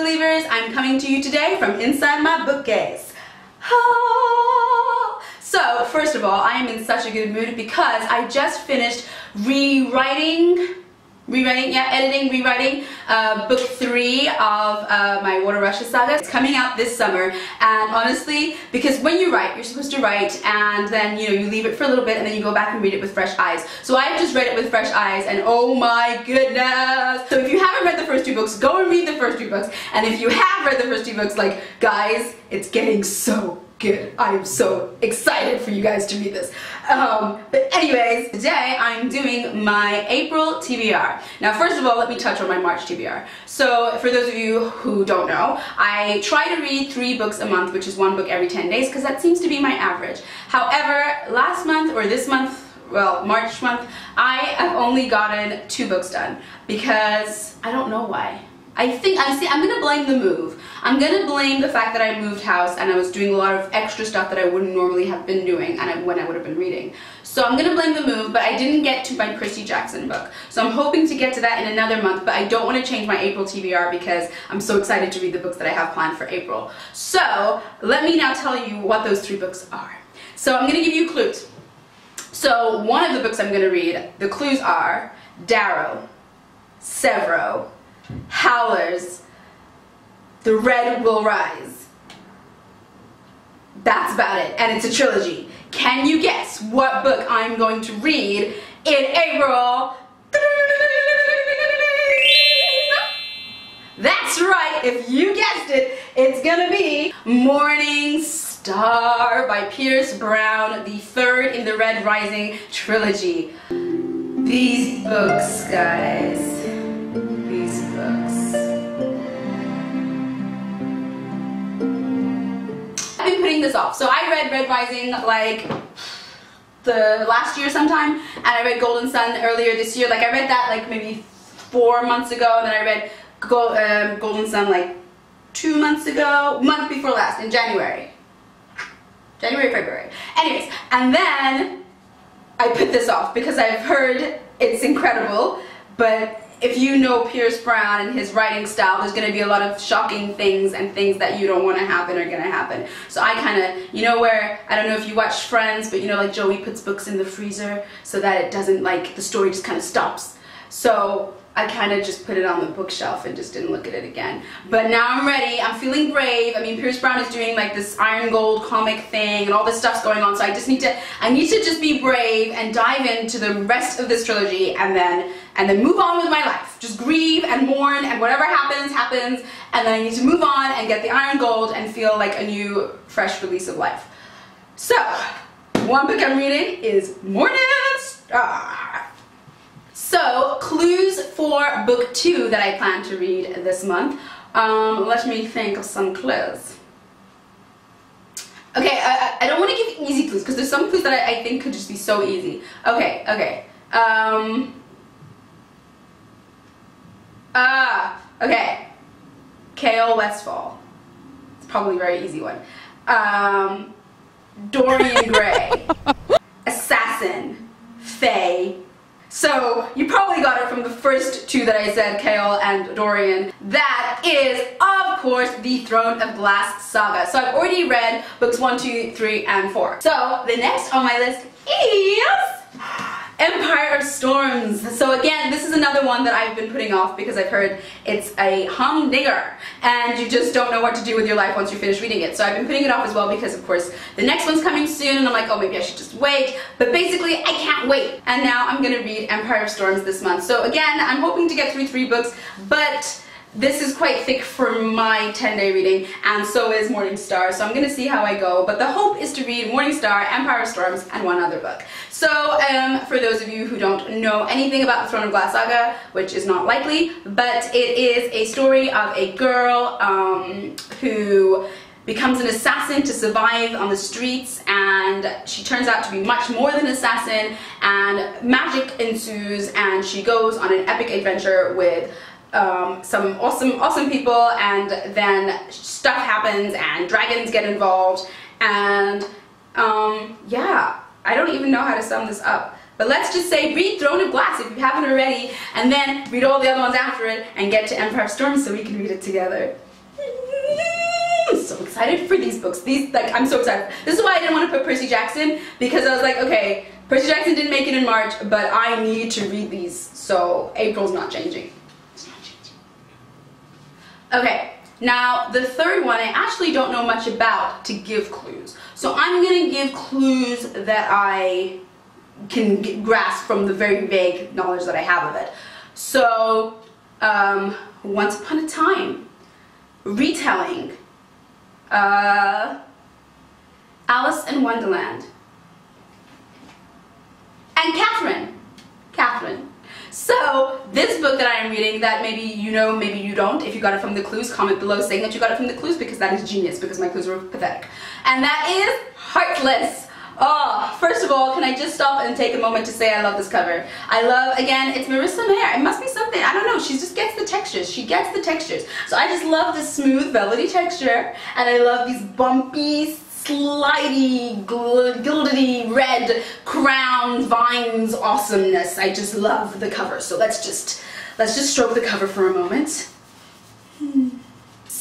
believers, I'm coming to you today from inside my bookcase. So, first of all, I am in such a good mood because I just finished rewriting rewriting, yeah, editing, rewriting uh, book three of uh, my Water Rushes saga. It's coming out this summer and honestly, because when you write, you're supposed to write and then you know you leave it for a little bit and then you go back and read it with fresh eyes. So I've just read it with fresh eyes and oh my goodness! So if you haven't read the first two books, go and read the first two books and if you have read the first two books, like guys, it's getting so good. I am so excited for you guys to read this. Um, but anyways, today I'm doing my April TBR. Now first of all, let me touch on my March TBR. So for those of you who don't know, I try to read three books a month, which is one book every 10 days, because that seems to be my average. However, last month or this month, well, March month, I have only gotten two books done because I don't know why. I think, I'm, see, I'm gonna blame the move. I'm gonna blame the fact that I moved house and I was doing a lot of extra stuff that I wouldn't normally have been doing and I, when I would have been reading. So I'm gonna blame the move, but I didn't get to my Percy Jackson book. So I'm hoping to get to that in another month, but I don't want to change my April TBR because I'm so excited to read the books that I have planned for April. So let me now tell you what those three books are. So I'm gonna give you clues. So one of the books I'm gonna read, the clues are Darrow, Sevro, Howlers, The Red Will Rise. That's about it, and it's a trilogy. Can you guess what book I'm going to read in April? That's right, if you guessed it, it's gonna be Morning Star by Pierce Brown, the third in the Red Rising trilogy. These books, guys This off. So I read Red Rising like the last year sometime and I read Golden Son earlier this year. Like I read that like maybe four months ago and then I read Go um, Golden Son like two months ago, month before last in January. January, February. Anyways, and then I put this off because I've heard it's incredible, but if you know Pierce Brown and his writing style, there's going to be a lot of shocking things and things that you don't want to happen are going to happen. So I kind of, you know where, I don't know if you watch Friends, but you know like Joey puts books in the freezer so that it doesn't like, the story just kind of stops. So I kind of just put it on the bookshelf and just didn't look at it again. But now I'm ready. I'm feeling brave. I mean, Pierce Brown is doing like this iron gold comic thing and all this stuff's going on. So I just need to, I need to just be brave and dive into the rest of this trilogy and then, and then move on with my life. Just grieve and mourn and whatever happens, happens. And then I need to move on and get the iron gold and feel like a new, fresh release of life. So, one book I'm reading is Morning Star. So, clues for book two that I plan to read this month. Um, let me think of some clues. Okay, I, I don't want to give easy clues because there's some clues that I, I, think could just be so easy. Okay, okay. Um, ah, okay. Chaol Westfall. It's probably a very easy one. Um, Dorian Gray. Assassin. Fae. So you probably got it from the first two that I said, Chaol and Dorian. That is, of course, the Throne of Glass saga. So I've already read books one, two, three, and four. So the next on my list is Empire of Storms. So again, this is another one that I've been putting off because I've heard it's a humdinger and you just don't know what to do with your life once you finish reading it. So I've been putting it off as well because of course the next one's coming soon and I'm like, oh maybe I should just wait. But basically I can't wait. And now I'm gonna read Empire of Storms this month. So again, I'm hoping to get through three books, but this is quite thick for my 10 day reading and so is Morning Star so I'm gonna see how I go but the hope is to read Morning Star, Empire Storms and one other book. So um, for those of you who don't know anything about the Throne of Glass saga which is not likely but it is a story of a girl um, who becomes an assassin to survive on the streets and she turns out to be much more than an assassin and magic ensues and she goes on an epic adventure with um, some awesome, awesome people and then stuff happens and dragons get involved and um, yeah, I don't even know how to sum this up. But let's just say read Throne of Glass if you haven't already and then read all the other ones after it and get to Empire of Storms so we can read it together. I'm so excited for these books. These, like, I'm so excited. This is why I didn't want to put Percy Jackson, because I was like, okay, Percy Jackson didn't make it in March, but I need to read these, so April's not changing. Okay, now the third one I actually don't know much about to give clues. So I'm gonna give clues that I can get, grasp from the very vague knowledge that I have of it. So, um, once upon a time, retelling uh, Alice in Wonderland. And Catherine. Catherine. So, this book that I am reading that maybe you know, maybe you don't, if you got it from the clues, comment below saying that you got it from the clues because that is genius because my clues were pathetic. And that is Heartless Oh, first of all, can I just stop and take a moment to say I love this cover. I love, again, it's Marissa Meyer. It must be something, I don't know, she just gets the textures. She gets the textures. So I just love the smooth, velvety texture, and I love these bumpy, slidey, gildedy, red crown vines awesomeness. I just love the cover. So let's just, let's just stroke the cover for a moment. Hmm.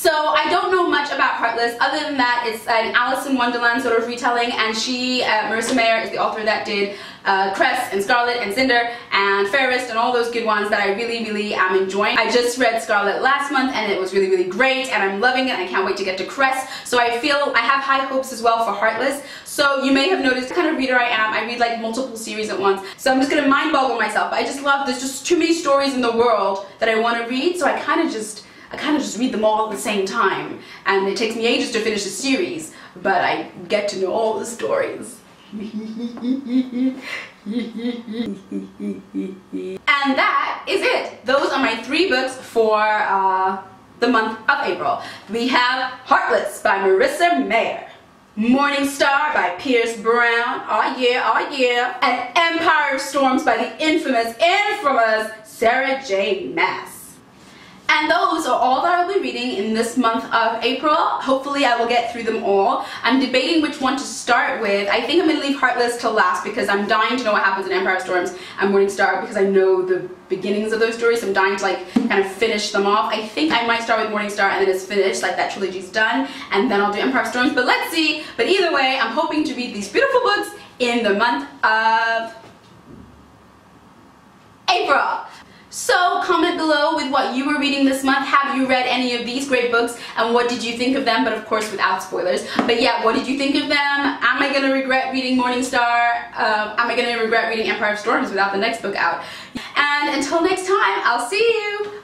So I don't know much about Heartless other than that it's an Alice in Wonderland sort of retelling and she, uh, Marissa Meyer is the author that did uh, Cress and Scarlet and Cinder and Fairest and all those good ones that I really really am enjoying. I just read Scarlet last month and it was really really great and I'm loving it I can't wait to get to Cress so I feel I have high hopes as well for Heartless. So you may have noticed the kind of reader I am I read like multiple series at once. So I'm just gonna mind boggle myself I just love there's just too many stories in the world that I want to read so I kind of just I kind of just read them all at the same time and it takes me ages to finish a series but I get to know all the stories. and that is it. Those are my three books for uh, the month of April. We have Heartless by Marissa Meyer. Morning Star by Pierce Brown, oh yeah, oh yeah, and Empire of Storms by the infamous, infamous Sarah J. Maas. And those are all that I'll be reading in this month of April. Hopefully I will get through them all. I'm debating which one to start with. I think I'm going to leave Heartless till last because I'm dying to know what happens in Empire Storms and Morning Star because I know the beginnings of those stories. So I'm dying to like kind of finish them off. I think I might start with Morning Star and then it's finished, like that trilogy's done. And then I'll do Empire Storms. But let's see. But either way, I'm hoping to read these beautiful books in the month of April. So comment below with what you were reading this month. Have you read any of these great books and what did you think of them? But of course without spoilers. But yeah, what did you think of them? Am I gonna regret reading Morningstar? Uh, am I gonna regret reading Empire of Storms without the next book out? And until next time, I'll see you!